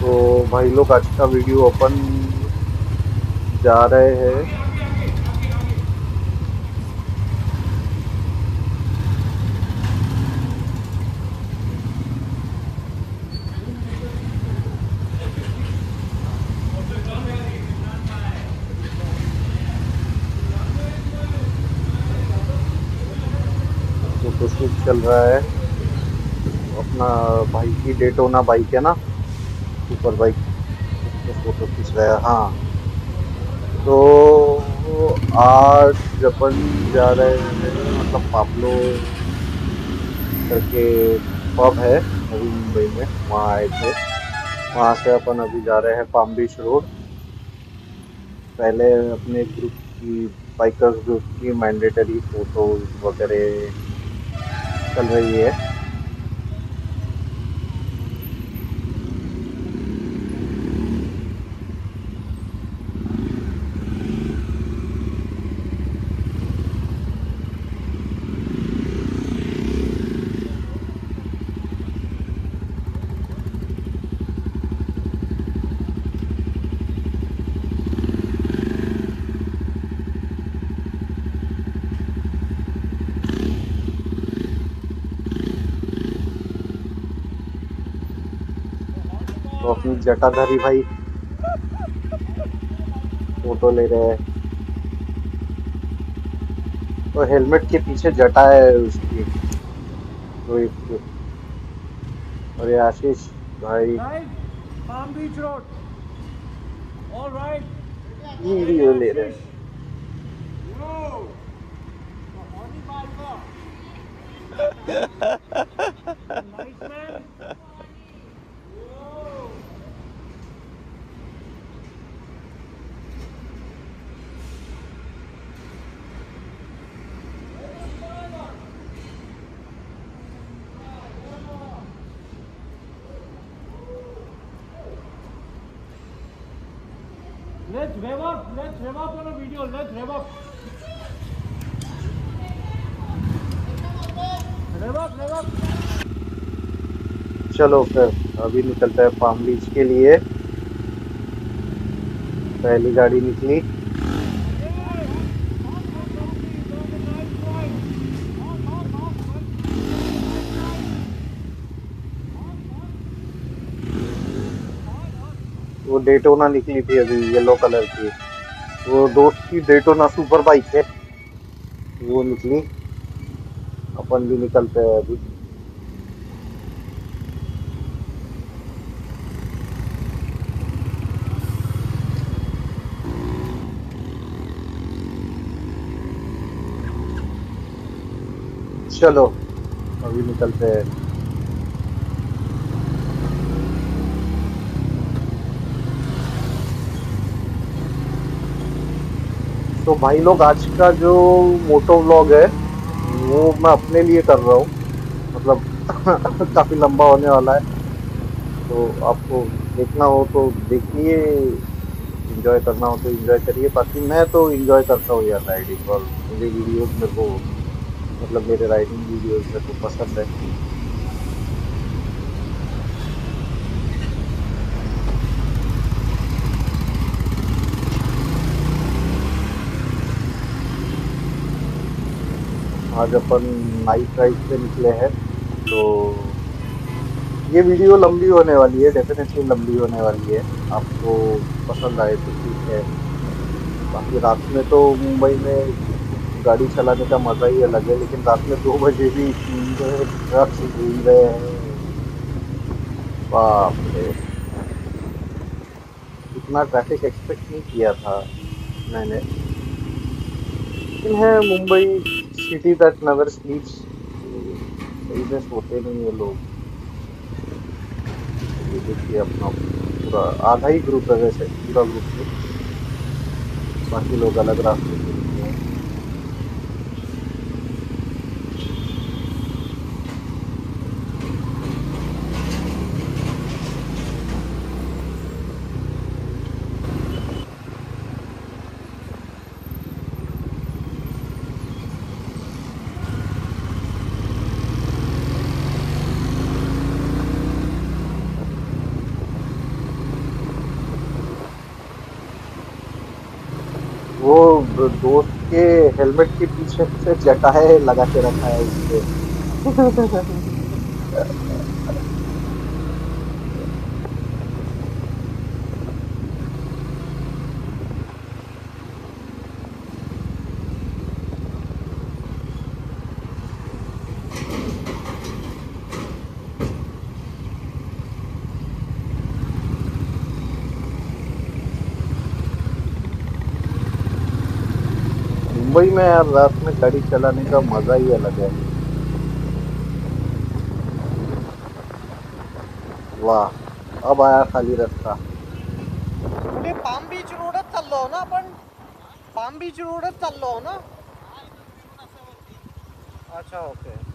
तो भाई लोग आज का वीडियो अपन जा रहे हैं। तो शूट चल रहा है, अपना भाई की डेटोना बाइक है ना। सुपर बाइक तो फ़ोटो खींच रहा है हाँ। तो आज अपन जा रहे हैं मतलब पापलो करके पब है, अभी मुंबई में, वहाँ आए थे। वहाँ से अपन अभी जा रहे हैं पाम बीच रोड पहले अपने ग्रुप की बाइकर्स ग्रुप की मैंडेटरी फ़ोटोज़ वगैरह चल रही है। अपनी जटाधारी भाई फ़ोटो ले रहे हैं तो हेलमेट के पीछे जटा है उसकी रोहित की और ये आशीष भाई Road. All right. वीडियो ले रहे हैं nice man. Let's rev up. Let's चलो फिर, अभी निकलता है पाम बीच के लिए। पहली गाड़ी निकली। वो डेटोना निकली थी अभी येलो कलर की। वो दोस्त की डेटोना सुपर बाइक है। वो निकली। अपन भी निकलते हैं अभी। चलो, अभी निकलते हैं। तो भाई लोग, आज का जो मोटो व्लॉग है, वो मैं अपने लिए कर रहा हूँ। मतलब काफ़ी लंबा होने वाला है। तो आपको देखना हो तो देखिए एंजॉय करना हो तो एंजॉय करिए। बाकी मैं तो एंजॉय करता हूँ यार राइडिंग और मुझे वीडियोज़ मेरे को मतलब मेरे राइडिंग वीडियोज़ मेरे को पसंद है। आज अपन नाइट राइड से निकले हैं तो ये वीडियो लंबी होने वाली है डेफिनेटली लंबी होने वाली है। आपको पसंद आए तो ठीक है। बाकी रात में तो मुंबई में गाड़ी चलाने का मज़ा ही अलग है, लेकिन रात में दो बजे भी ट्रक से घूम रहे हैं। बाप रे इतना ट्रैफ़िक एक्सपेक्ट नहीं किया था मैंने। लेकिन है, Mumbai city that never sleeps से सोते नहीं ये लोग। देखिए अपना पूरा आधा ही ग्रुप है वैसे, पूरा ग्रुप बाकी लोग अलग रास्ते जटाए लगा के रखा है उसके मुंबई में यार रात में गाड़ी चलाने का मज़ा ही अलग है। वाह अब आया खाली रास्ता। पुणे पाम बीच रोड चल लो ना अपन। पाम बीच रोड चल लो ना। अच्छा ओके।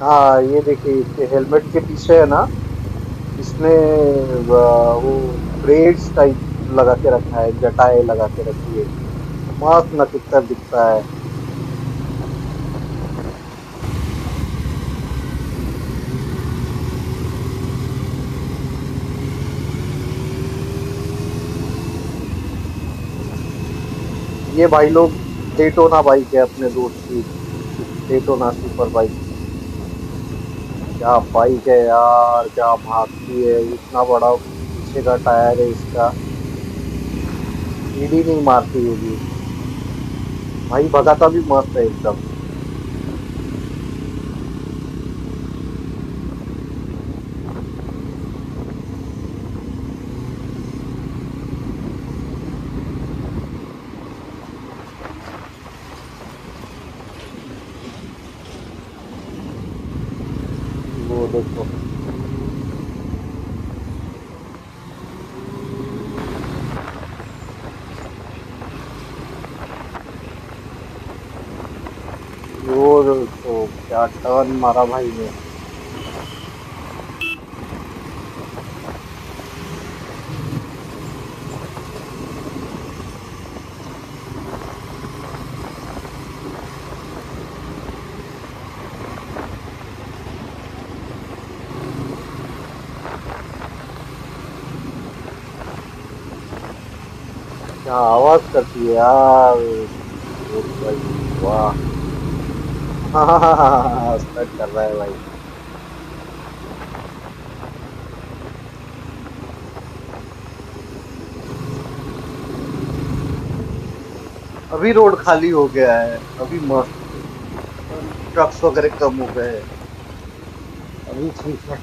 हाँ ये देखिए, इसके हेलमेट के पीछे है ना, इसने वो ब्रेड्स टाइप लगा के रखा है, जटाए लगा के रखी है। मस्त नटखट दिखता है। ये भाई लोग डेटोना बाइक है अपने दोस्त की। डेटोना सुपर बाइक क्या बाइक है यार, क्या भागती है, इतना बड़ा पीछे का टायर है इसका। ईडी नहीं मारती होगी। भाई भगाता भी मस्त है एकदम। देखो वो तो क्या टर्न मारा भाई ने क्या आवाज़ करती है यार? वाह। कर रहा है भाई। अभी रोड खाली हो गया है, अभी मस्त। ट्रक्स वगैरह कम हो गए। हैं अभी ठीक है।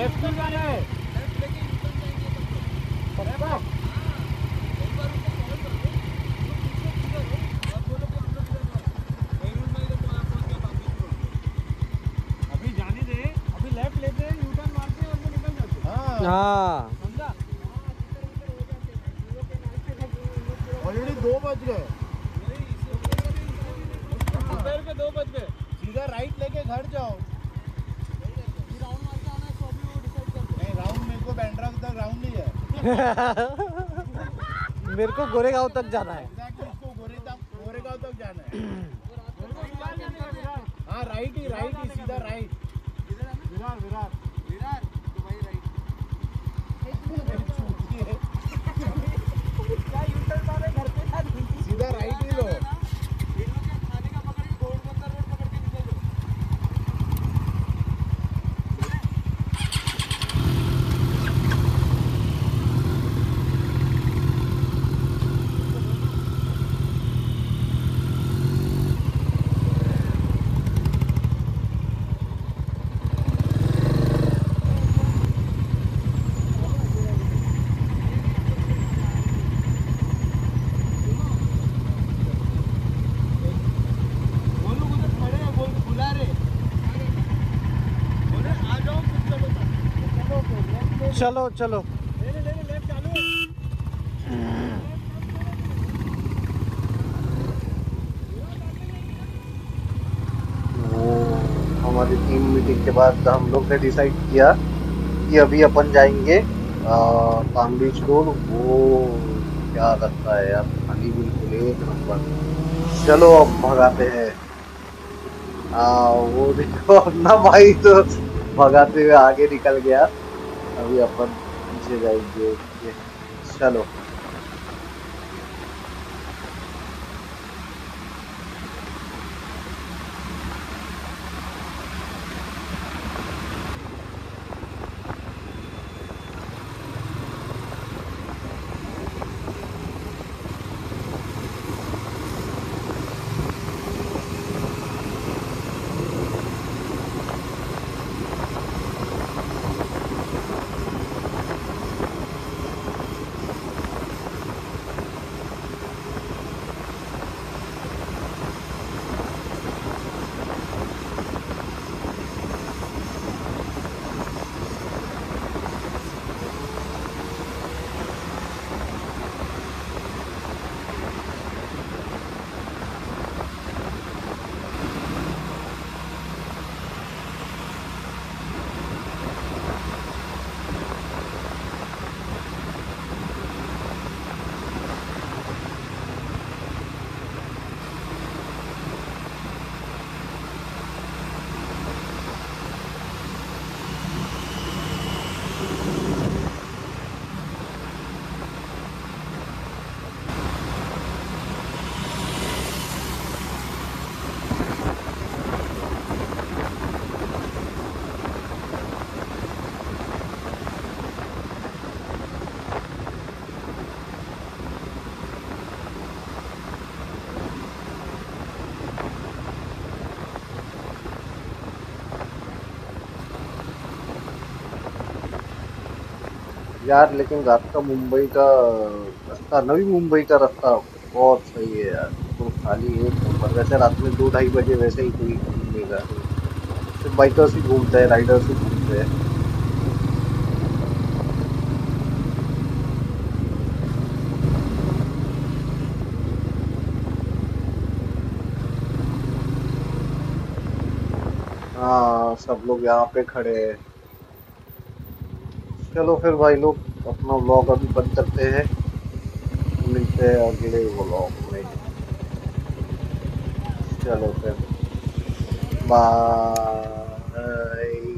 में जाना है पक्का? अभी जाने दे अभी लेफ़्ट लेते हैं यू टर्न मारते हैं और वो निकल जाते हैं हाँ समझा ऑलरेडी दो बज गए दोपहर के दो बज गए सीधा राइट लेके घर जाओ नहीं राउंड मेरे को बैंड्रा तक राउंड नहीं है मेरे को गोरेगांव तक जाना है। एग्जैक्टली गोरेगांव गोरेगांव तक जाना है हाँ राइट ही राइट ही सीधा राइट विरार विरार तो भाई राइट सीधा राइट ही लो वो लोग उधर खड़े हैं बोल बुला रहे बोले आ जाओ फिर चलो चलो फिर लेफ़्ट ले चलो चलो। हमारी टीम मीटिंग के बाद हम लोग ने डिसाइड किया कि अभी अपन जाएँगे पाम बीच रोड वो क्या लगता है यार, खाली बिल्कुल एक नंबर। चलो, अब भगाते हैं। वो देखो, अपना भाई तो भगाते हुए आगे निकल गया। अभी अपन नीचे जाएँगे। चलो। यार, लेकिन रात का मुंबई का रास्ता, नवी मुंबई का रास्ता बहुत सही है यार। तो खाली एक नंबर। वैसे रात में दो ढाई बजे वैसे ही कोई घूमेगा सिर्फ़ बाइकर्स ही घूमते हैं राइडर्स ही घूमते हैं। हाँ सब लोग यहाँ पे खड़े हैं। चलो फिर भाई लोग अपना व्लॉग अभी बंद करते हैं। मिलते हैं अगले व्लॉग में। चलो फिर। बाय